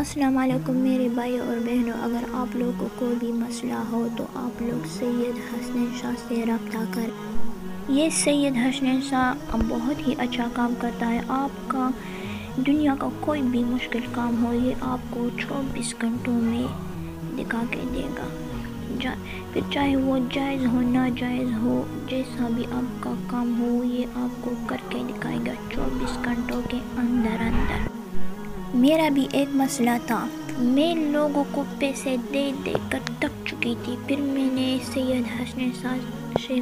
अस्सलाम वालेकुम मेरे भाई और बहनों, अगर आप लोगों को कोई भी मसला हो तो आप लोग सैयद हसनैन शाह से रब्ता कर। ये सैयद हसनैन शाह बहुत ही अच्छा काम करता है। आपका दुनिया का कोई भी मुश्किल काम हो, ये आपको 24 घंटों में दिखा के देगा। जा, फिर चाहे वो जायज़ हो ना जायज़ हो, जैसा भी आपका काम हो, ये आपको करके दिखाएगा 24 घंटों के अंदर। मेरा भी एक मसला था। मैं लोगों को पैसे दे दे कर थक चुकी थी। फिर मैंने सैयद हसन साज से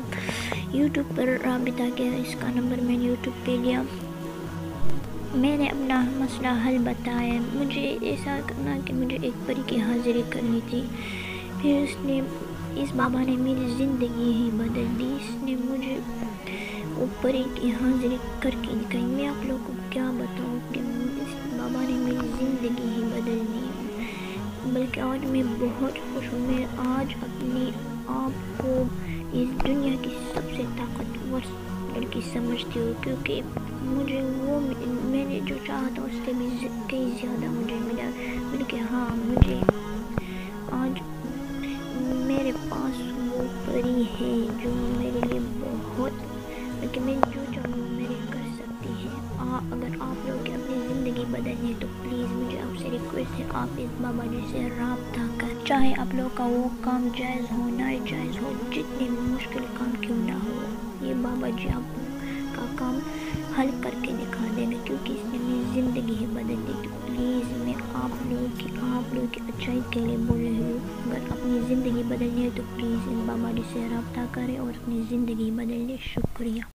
यूट्यूब पर रबता किया। इसका नंबर मैंने यूट्यूब पे लिया। मैंने अपना मसला हल बताया। मुझे ऐसा करना कि मुझे एक परी की हाज़िरी करनी थी। फिर उसने, इस बाबा ने मेरी ज़िंदगी ही बदल दी। इसने मुझे ऊपर की हाज़िरी करके दिखाई। मैं आप लोगों को क्या बताऊँ? बल्कि आज मैं बहुत खुश हूँ। मैं आज अपने आप को इस दुनिया की सबसे ताकतवर लड़की समझती हूँ क्योंकि मुझे वो मैंने जो चाहा था उससे भी कई ज़्यादा मुझे मिला। बल्कि हाँ मुझे आज मेरे पास वो परी है जो मेरे लिए बहुत बल्कि मैं जो चाहूँ मेरे कर सकती है। आ, अगर आप लोग अपनी ज़िंदगी बदलनी है तो प्लीज़ मुझे रिक्वेस्ट है आप इस बाबा जी से रबता कर, चाहे आप लोग का वो काम जायज़ हो ना जायज़ हो, जितने भी मुश्किल काम क्यों ना हो, ये बाबा जी आप का काम हल करके दिखा देंगे, क्योंकि इसने मेरी ज़िंदगी ही बदल दी। तो प्लीज़, मैं आप लोगों की, आप लोगों की अच्छाई के लिए बोल रही हूँ। अगर अपनी ज़िंदगी बदलनी है तो प्लीज़ इन बाबा जी से रबता करें और अपनी ज़िंदगी बदल ले शुक्रिया।